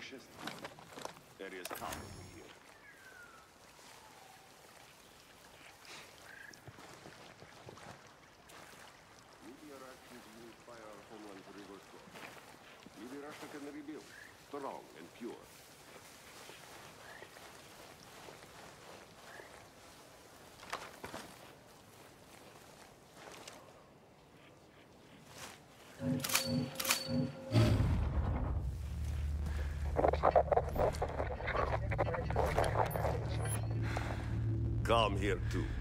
precious. There is calm here. Maybe our actions will inspire our homeland to reverse. Maybe Russia can rebuild, strong and pure. Come here too.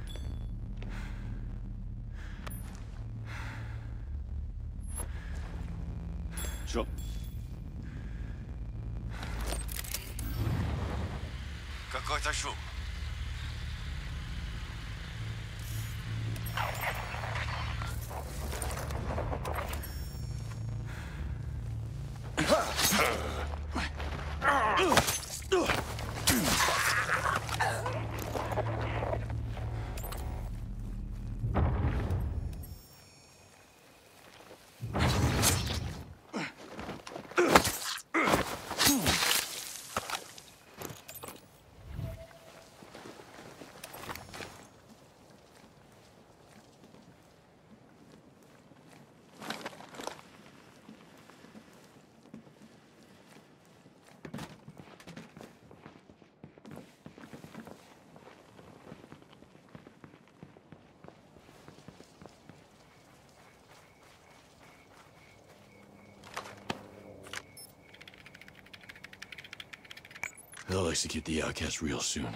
They'll execute the outcast real soon.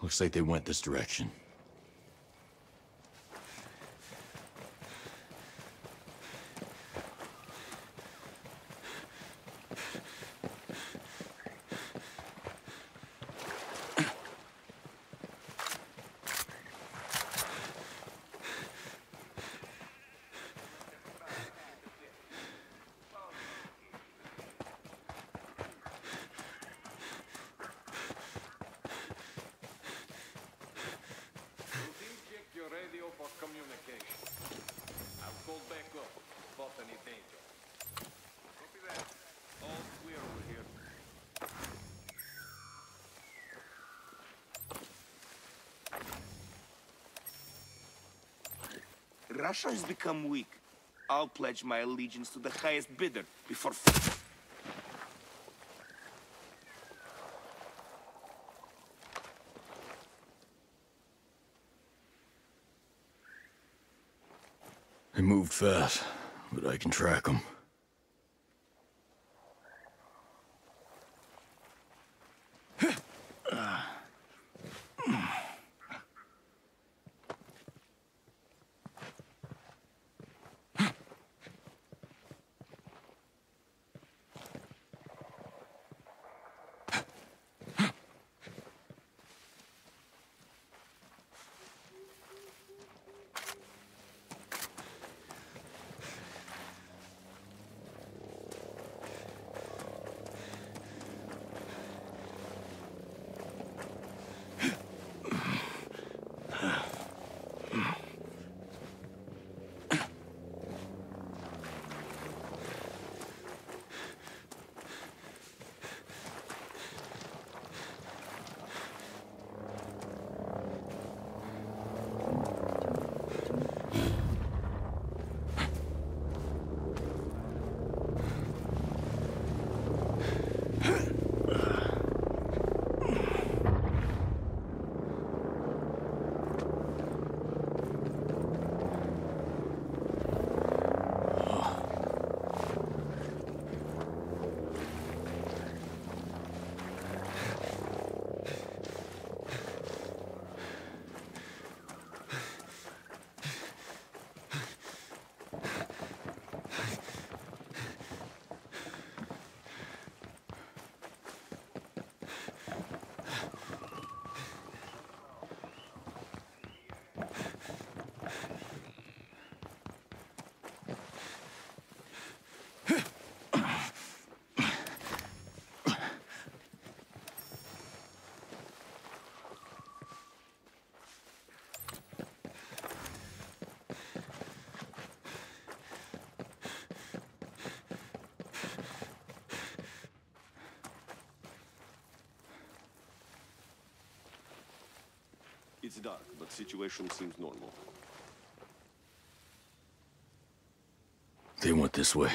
Looks like they went this direction. Routine check your radio for communication. I've called back up. Spot any danger. Copy that. All clear over here. Russia has become weak. I'll pledge my allegiance to the highest bidder before. They moved fast, but I can track them. It's dark, but situation seems normal. They went this way.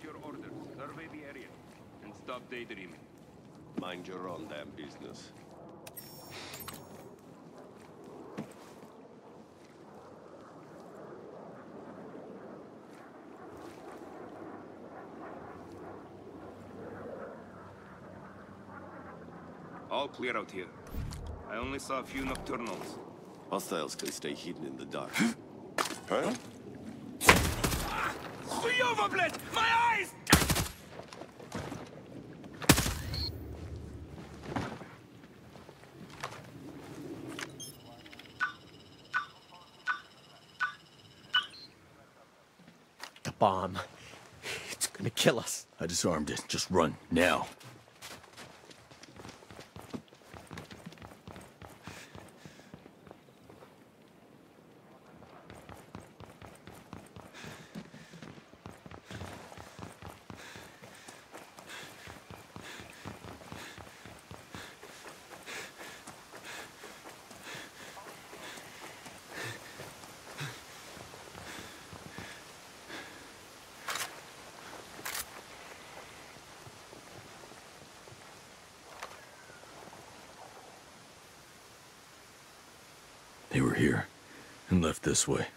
You got your orders. Survey the area. And stop daydreaming. Mind your own damn business. All clear out here. I only saw a few nocturnals. Hostiles can stay hidden in the dark. huh? Хуёво, блядь! My eyes! The bomb. It's gonna kill us. I disarmed it. Just run, now. They were here and left this way.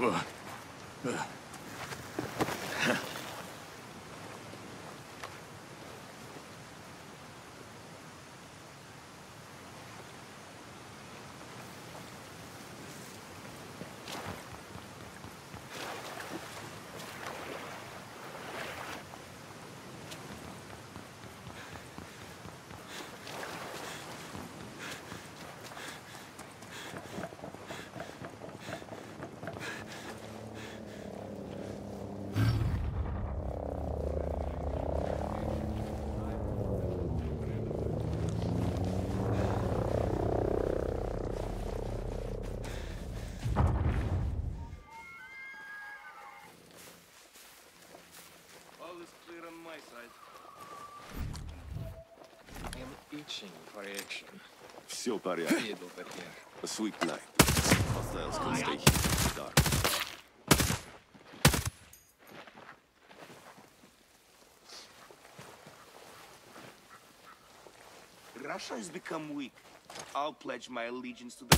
All is clear on my side. I am itching for action. Все порядок. Feed over here. A sweet night. Hostiles can stay hidden in the dark. Russia has become weak. I'll pledge my allegiance to the...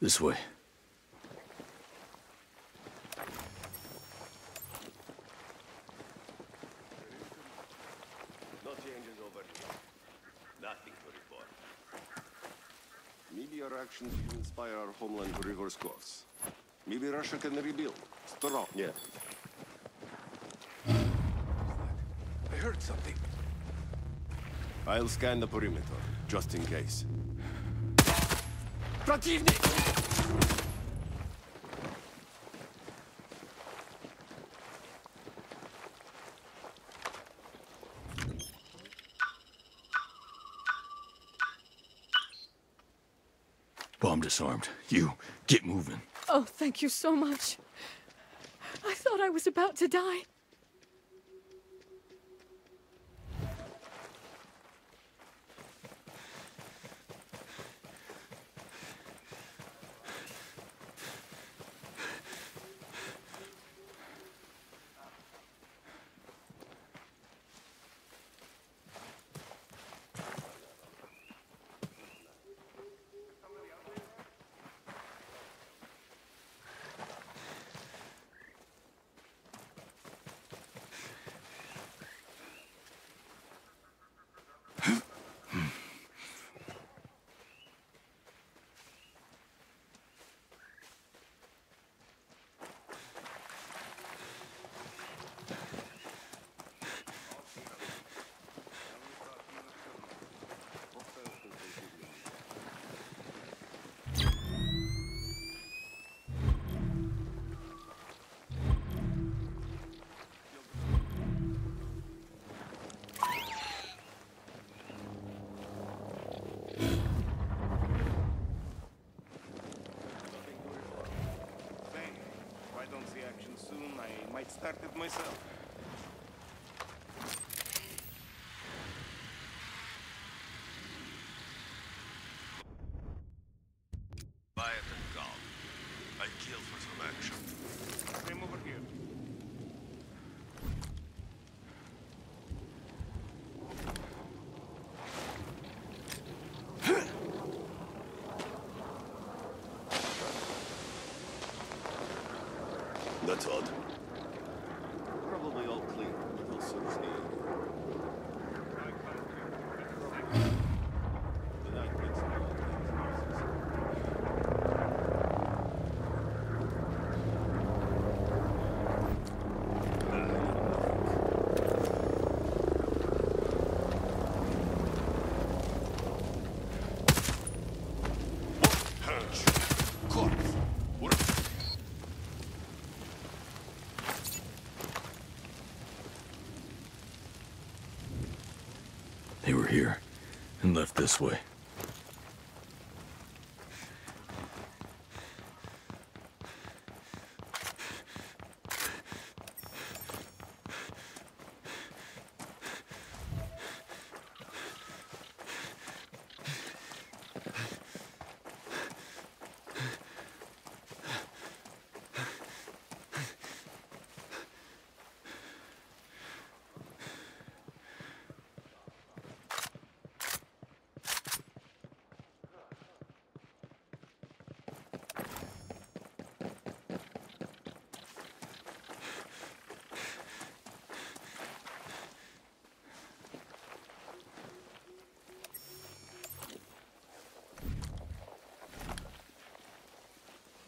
This way. No changes over here. Nothing to report. Maybe our actions will inspire our homeland to reverse course. Maybe Russia can rebuild. Strong. Yeah. I heard something. I'll scan the perimeter, just in case. Przeciwnik! Bomb disarmed. You, get moving. Oh, thank you so much. I thought I was about to die. I might myself. Quiet and calm. I kill for some action. Same over here. That's odd. Probably all clear. We'll search the area. The night gets long. Corpse! They were here and left this way.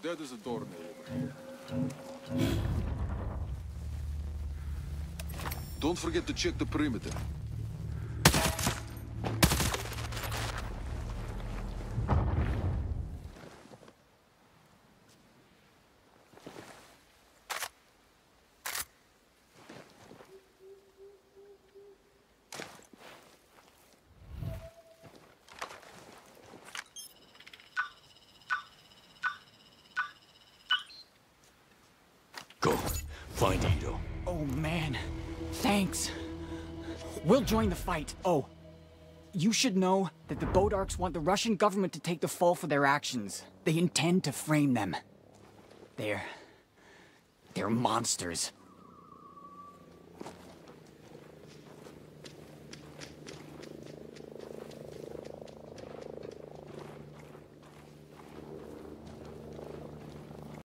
That is a doornail. Don't forget to check the perimeter. Go. Find Ito. Oh man, thanks. We'll join the fight. Oh, you should know that the Bodarks want the Russian government to take the fall for their actions. They intend to frame them. They're. they're monsters.